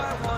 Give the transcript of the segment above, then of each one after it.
by one.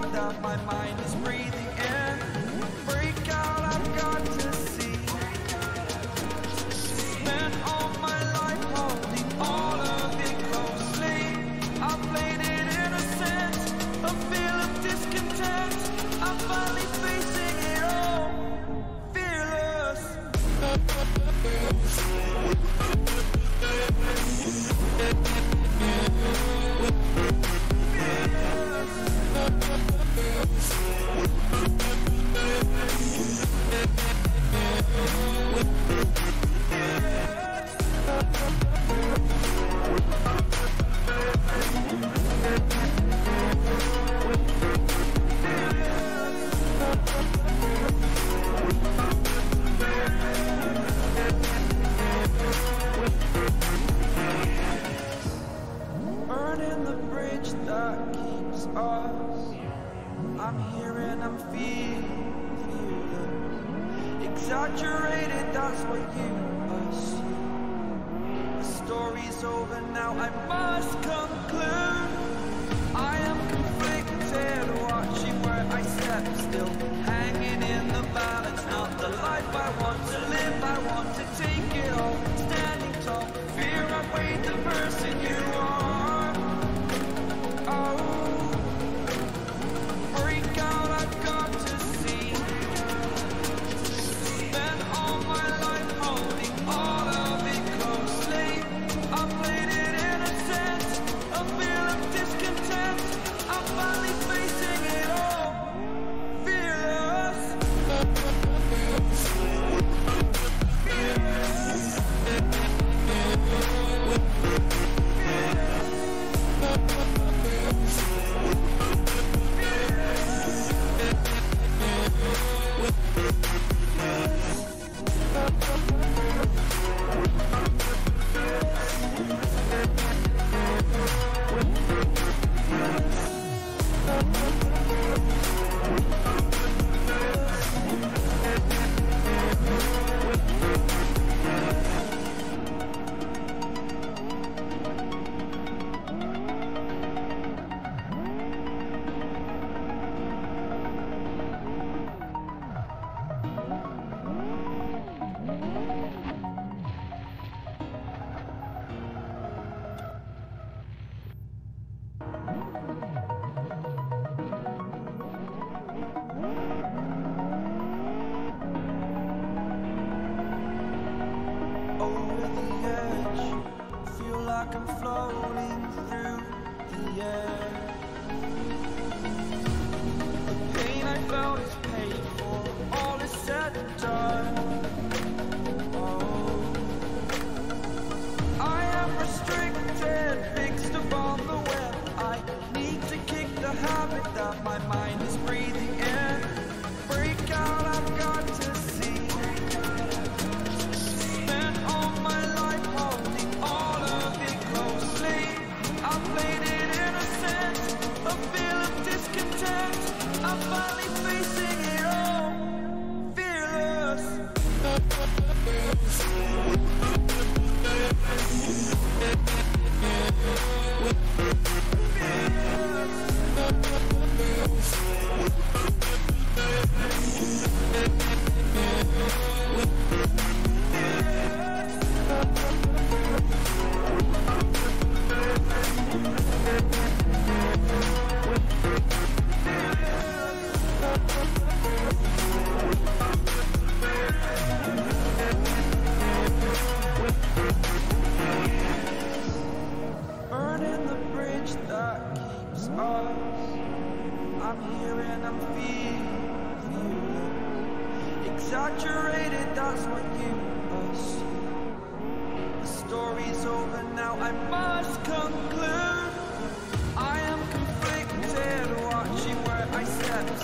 without my mind. that's what you assume. The story's over now, I must conclude. I am conflicted, watching where I step still, hanging in the balance, not the life I want to I'm floating through the air.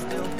Still,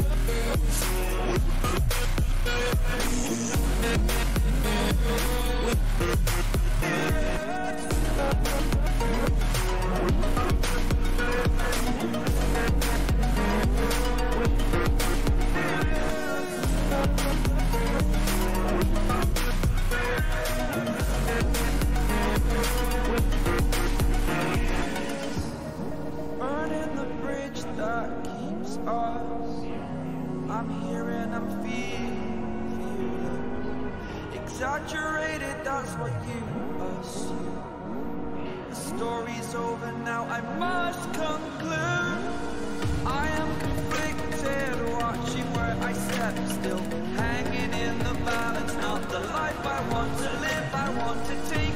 Step still, hanging in the balance. Not the life I want to live. I want to take.